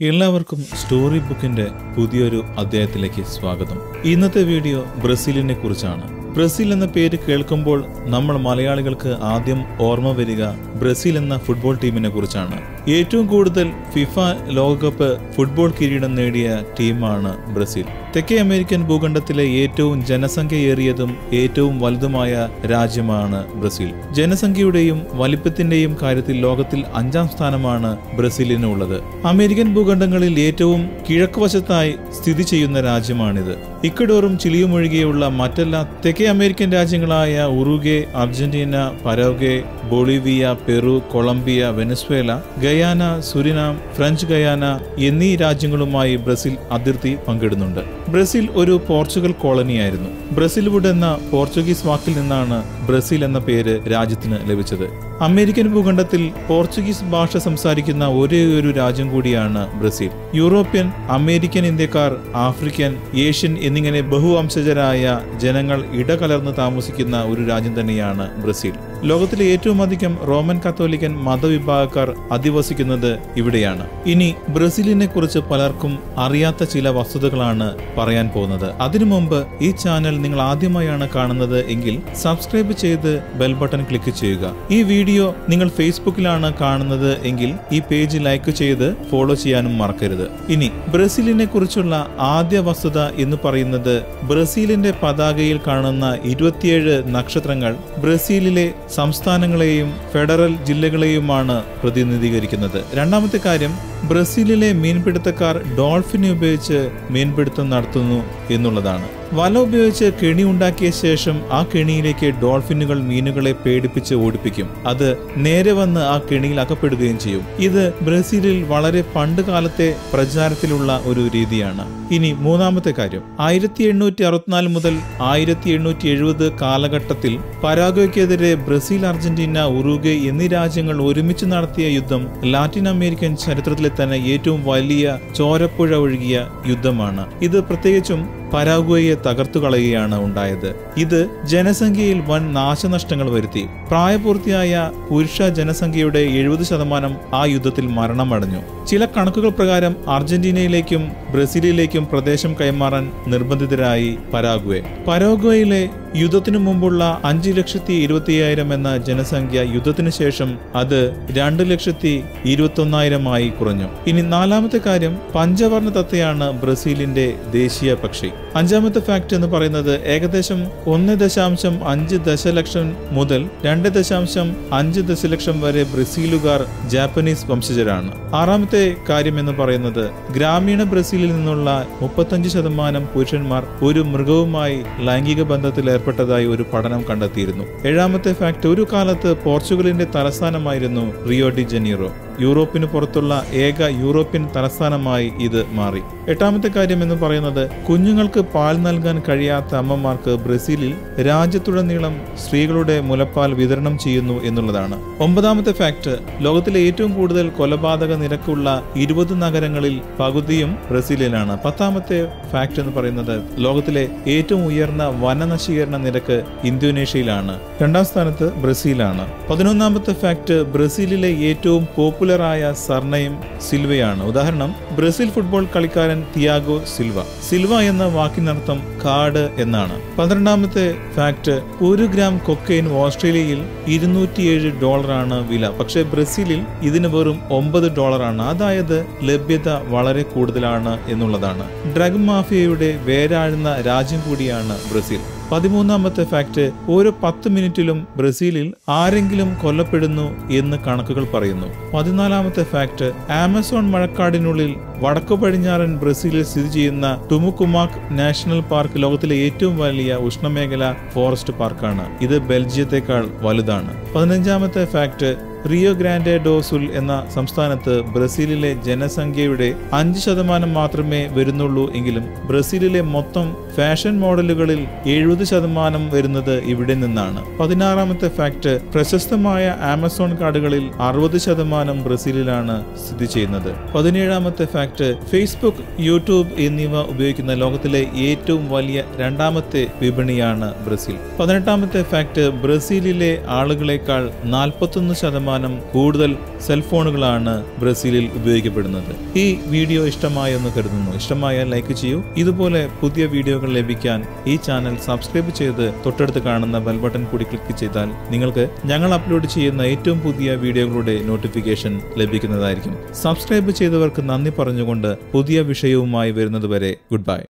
എല്ലാവർക്കും സ്റ്റോറി ബുക്കിന്റെ പുതിയൊരു അധ്യായത്തിലേക്ക് സ്വാഗതം. ഇന്നത്തെ വീഡിയോ ബ്രസീലിനെ കുറിച്ചാണ്. ബ്രസീൽ എന്ന പേര് കേൾക്കുമ്പോൾ നമ്മൾ മലയാളികൾക്ക് ആദ്യം ഓർമ്മ വരിക ബ്രസീൽ എന്ന ഫുട്ബോൾ ടീമിനെ കുറിച്ചാണ്. ഏറ്റവും കൂടുതൽ ഫിഫ ലോകകപ്പ് ഫുട്ബോൾ കിരീടം നേടിയ ടീമാണ് ബ്രസീൽ. തെക്കേ അമേരിക്കൻ ഭൂഖണ്ഡത്തിലെ ഏറ്റവും ജനസംഖ്യയേറിയതും ഏറ്റവും വലുതുമായ രാജ്യമാണ് ബ്രസീൽ. ജനസംഖ്യയുടെയും വലിപ്പത്തിന്റെയും കാര്യത്തിൽ ലോകത്തിൽ അഞ്ചാം സ്ഥാനമാണ് ബ്രസീലിനുള്ളത്. അമേരിക്കൻ ഭൂഖണ്ഡങ്ങളിൽ ഏറ്റവും കിഴക്കുവശത്തായി സ്ഥിതി ചെയ്യുന്ന രാജ്യമാണിത്. ഇക്കഡോറും ചിലിയും ഒഴികെയുള്ള മറ്റെല്ലാ തെക്കേ American രാജ്യങ്ങളായ Uruguay Argentina Paraguay Bolivia Peru Colombia Venezuela Guyana Suriname French Guiana എന്നീ രാജ്യങ്ങളുമായി ബ്രസീൽ അതിർത്തി പങ്കിടുന്നുണ്ട്. ബ്രസീൽ ഒരു പോർച്ചുഗൽ കോളനിയായിരുന്നു. ബ്രസീൽവുഡ് എന്ന പോർച്ചുഗീസ് വാക്കിൽ നിന്നാണ് ബ്രസീൽ എന്ന പേര് രാജ്യത്തിന് ലഭിച്ചത്. അമേരിക്കൻ ഭൂഖണ്ഡത്തിൽ പോർച്ചുഗീസ് ഭാഷ സംസാരിക്കുന്ന ഒരേ ഒരു രാജ്യം കൂടിയാണ് ബ്രസീൽ. യൂറോപ്യൻ അമേരിക്കൻ ഇന്ത്യക്കാർ ആഫ്രിക്കൻ ഏഷ്യൻ എന്നിങ്ങനെ ബഹുവംശജരായ ജനങ്ങൾ ഇടകലർന്ന് താമസിക്കുന്ന ഒരു രാജ്യം തന്നെയാണ് ബ്രസീൽ. ലോകത്തിലെ ഏറ്റവും അധികം റോമൻ കത്തോലിക്കൻ മതവിഭാഗക്കാർ അധിവസിക്കുന്നത് ഇവിടെയാണ്. ഇനി ബ്രസീലിനെ കുറിച്ച് പലർക്കും അറിയാത്ത ചില വസ്തുതകളാണ് പറയാൻ പോകുന്നത്. അതിനു മുമ്പ് ഈ ചാനൽ നിങ്ങൾ ആദ്യമായാണ് കാണുന്നത് എങ്കിൽ സബ്സ്ക്രൈബ് ചെയ്ത് ബെൽ ബട്ടൺ ക്ലിക്ക് ചെയ്യുക. ഈ വീഡിയോ നിങ്ങൾ ഫേസ്ബുക്കിലാണ് കാണുന്നത് എങ്കിൽ ഈ പേജ് ലൈക്ക് ചെയ്ത് ഫോളോ ചെയ്യാനും മറക്കരുത്. ഇനി ബ്രസീലിനെ കുറിച്ചുള്ള ആദ്യ വസ്തുത എന്ന് പറയുന്നത് ബ്രസീലിന്റെ പതാകയിൽ കാണുന്ന ഇരുപത്തിയേഴ് നക്ഷത്രങ്ങൾ ബ്രസീലിലെ സംസ്ഥാനങ്ങളെയും ഫെഡറൽ ജില്ലകളെയുമാണ് പ്രതിനിധീകരിക്കുന്നത്. രണ്ടാമത്തെ കാര്യം ബ്രസീലിലെ മീൻപിടുത്തക്കാർ ഡോൾഫിനെ ഉപയോഗിച്ച് മീൻപിടുത്തം നടത്തുന്നു എന്നുള്ളതാണ്. വല ഉപയോഗിച്ച് കെണി ഉണ്ടാക്കിയ ശേഷം ആ കെണിയിലേക്ക് ഡോൾഫിനുകൾ മീനുകളെ പേടിപ്പിച്ച് ഓടിപ്പിക്കും. അത് നേരെ വന്ന് ആ കെണിയിൽ അകപ്പെടുകയും ചെയ്യും. ഇത് ബ്രസീലിൽ വളരെ പണ്ട് കാലത്തെ പ്രചാരത്തിലുള്ള ഒരു രീതിയാണ്. ഇനി മൂന്നാമത്തെ കാര്യം. ആയിരത്തി എണ്ണൂറ്റി അറുപത്തിനാല് മുതൽ ആയിരത്തി എണ്ണൂറ്റി എഴുപത് കാലഘട്ടത്തിൽ പരാഗ്വയ്ക്കെതിരെ ബ്രസീൽ അർജന്റീന ഉറുഗെ എന്നീ രാജ്യങ്ങൾ ഒരുമിച്ച് നടത്തിയ യുദ്ധം ലാറ്റിൻ അമേരിക്കൻ ചരിത്രത്തിലെ തന്നെ ഏറ്റവും വലിയ ചോരപ്പുഴ ഒഴുകിയ യുദ്ധമാണ്. ഇത് പ്രത്യേകിച്ചും പരാഗ്വയെ തകർത്തു കളയുകയാണ് ഉണ്ടായത്. ഇത് ജനസംഖ്യയിൽ വൻ നാശനഷ്ടങ്ങൾ വരുത്തി. പ്രായപൂർത്തിയായ പുരുഷ ജനസംഖ്യയുടെ എഴുപത് ശതമാനം ആ യുദ്ധത്തിൽ മരണമടഞ്ഞു. ചില കണക്കുകൾ പ്രകാരം അർജന്റീനയിലേക്കും ബ്രസീലിലേക്കും പ്രദേശം കൈമാറാൻ നിർബന്ധിതരായി പരാഗ്വെ. പരാഗ്വയിലെ യുദ്ധത്തിനു മുമ്പുള്ള അഞ്ചു ലക്ഷത്തി ഇരുപത്തിയായിരം എന്ന ജനസംഖ്യ യുദ്ധത്തിന് ശേഷം അത് രണ്ട് ലക്ഷത്തി ഇരുപത്തൊന്നായിരമായി കുറഞ്ഞു. ഇനി നാലാമത്തെ കാര്യം പഞ്ചവർണ തത്തയാണ് ബ്രസീലിന്റെ ദേശീയ പക്ഷി. അഞ്ചാമത്തെ ഫാക്റ്റ് എന്ന് പറയുന്നത് ഏകദേശം ഒന്ന് ദശാംശം അഞ്ച് ദശലക്ഷം മുതൽ രണ്ട് ദശാംശം അഞ്ച് ദശലക്ഷം വരെ ബ്രസീലുകാർ ജാപ്പനീസ് വംശജരാണ്. ആറാമത്തെ കാര്യം എന്ന് പറയുന്നത് ഗ്രാമീണ ബ്രസീലിൽ നിന്നുള്ള മുപ്പത്തഞ്ച് ശതമാനം പുരുഷന്മാർ ഒരു മൃഗവുമായി ലൈംഗിക ബന്ധത്തിൽ ഏർപ്പെട്ടതായി ഒരു പഠനം കണ്ടെത്തിയിരുന്നു. ഏഴാമത്തെ ഫാക്ട് ഒരു കാലത്ത് പോർച്ചുഗലിന്റെ തലസ്ഥാനമായിരുന്നു റിയോ ഡി ജനീറോ. യൂറോപ്പിന് പുറത്തുള്ള ഏക യൂറോപ്യൻ തലസ്ഥാനമായി ഇത് മാറി. എട്ടാമത്തെ കാര്യം എന്ന് പറയുന്നത് കുഞ്ഞുങ്ങൾക്ക് പാൽ നൽകാൻ കഴിയാത്ത അമ്മമാർക്ക് ബ്രസീലിൽ രാജ്യത്തുടനീളം സ്ത്രീകളുടെ മുലപ്പാൽ വിതരണം ചെയ്യുന്നു എന്നുള്ളതാണ്. ഒമ്പതാമത്തെ ഫാക്ട് ലോകത്തിലെ ഏറ്റവും കൂടുതൽ കൊലപാതക നിരക്കുള്ള ഇരുപത് നഗരങ്ങളിൽ പകുതിയും ബ്രസീലിലാണ്. പത്താമത്തെ ഫാക്ട് എന്ന് പറയുന്നത് ലോകത്തിലെ ഏറ്റവും ഉയർന്ന വനനശീകരണ നിരക്ക് ഇന്തോനേഷ്യയിലാണ്. രണ്ടാം സ്ഥാനത്ത് ബ്രസീലാണ്. പതിനൊന്നാമത്തെ ഫാക്ട് ബ്രസീലിലെ ഏറ്റവും പോപ്പുലറായ സർനെയും സിൽവയാണ്. ഉദാഹരണം ബ്രസീൽ ഫുട്ബോൾ കളിക്കാരൻ തിയാഗോ സിൽവ. സിൽവ എന്ന വാക്കിനർത്ഥം കാട് എന്നാണ്. പന്ത്രണ്ടാമത്തെ ഫാക്ട് ഒരു ഗ്രാം കൊക്കൈൻ ഓസ്ട്രേലിയയിൽ ഇരുന്നൂറ്റിയേഴ് ഡോളറാണ് വില. പക്ഷെ ബ്രസീലിൽ ഇതിന് വെറും ഒമ്പത് ഡോളറാണ്. അതായത് ലഭ്യത വളരെ കൂടുതലാണ് എന്നുള്ളതാണ്. ഡ്രഗ് മാഫിയയുടെ വേരാഴുന്ന രാജ്യം കൂടിയാണ് ബ്രസീൽ. പതിമൂന്നാമത്തെ ഫാക്റ്റ് ഓരോ പത്ത് മിനിറ്റിലും ബ്രസീലിൽ ആരെങ്കിലും കൊല്ലപ്പെടുന്നു എന്ന് കണക്കുകൾ പറയുന്നു. പതിനാലാമത്തെ ഫാക്റ്റ് ആമസോൺ മഴക്കാടിനുള്ളിൽ വടക്കു പടിഞ്ഞാറൻ ബ്രസീലിൽ സ്ഥിതി ചെയ്യുന്ന ടുമുക്കുമാക് നാഷണൽ പാർക്ക് ലോകത്തിലെ ഏറ്റവും വലിയ ഉഷ്ണമേഖല ഫോറസ്റ്റ് പാർക്കാണ്. ഇത് ബെൽജിയത്തെക്കാൾ വലുതാണ്. പതിനഞ്ചാമത്തെ fact Rio Grande do Sul എന്ന സംസ്ഥാനത്ത് ബ്രസീലിലെ ജനസംഖ്യയുടെ അഞ്ച് ശതമാനം മാത്രമേ വരുന്നുള്ളൂ എങ്കിലും ബ്രസീലിലെ മൊത്തം ഫാഷൻ മോഡലുകളിൽ എഴുപത് ശതമാനം വരുന്നത് ഇവിടെ നിന്നാണ്. പതിനാറാമത്തെ ഫാക്ട് പ്രശസ്തമായ ആമസോൺ കാർഡുകളിൽ അറുപത് ശതമാനം ബ്രസീലിലാണ് സ്ഥിതി ചെയ്യുന്നത്. പതിനേഴാമത്തെ ഫാക്ട് ഫേസ്ബുക്ക് യൂട്യൂബ് എന്നിവ ഉപയോഗിക്കുന്ന ലോകത്തിലെ ഏറ്റവും വലിയ രണ്ടാമത്തെ വിപണിയാണ് ബ്രസീൽ. പതിനെട്ടാമത്തെ ഫാക്ട് ബ്രസീലിലെ ആളുകളെക്കാൾ നാൽപ്പത്തൊന്ന് ശതമാനം ശതമാനം കൂടുതൽ സെൽഫോണുകളാണ് ബ്രസീലിൽ ഉപയോഗിക്കപ്പെടുന്നത്. ഈ വീഡിയോ ഇഷ്ടമായെന്ന് കരുതുന്നു. ഇഷ്ടമായാൽ ലൈക്ക് ചെയ്യൂ. ഇതുപോലെ പുതിയ വീഡിയോകൾ ലഭിക്കാൻ ഈ ചാനൽ സബ്സ്ക്രൈബ് ചെയ്ത് തൊട്ടടുത്ത് കാണുന്ന ബെൽ ബട്ടൺ കൂടി ക്ലിക്ക് ചെയ്താൽ നിങ്ങൾക്ക് ഞങ്ങൾ അപ്ലോഡ് ചെയ്യുന്ന ഏറ്റവും പുതിയ വീഡിയോകളുടെ നോട്ടിഫിക്കേഷൻ ലഭിക്കുന്നതായിരിക്കും. സബ്സ്ക്രൈബ് ചെയ്തവർക്ക് നന്ദി പറഞ്ഞുകൊണ്ട് പുതിയ വിഷയവുമായി വരുന്നതുവരെ ഗുഡ് ബൈ